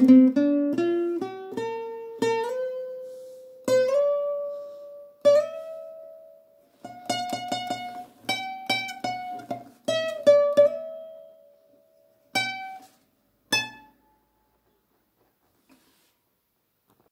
Música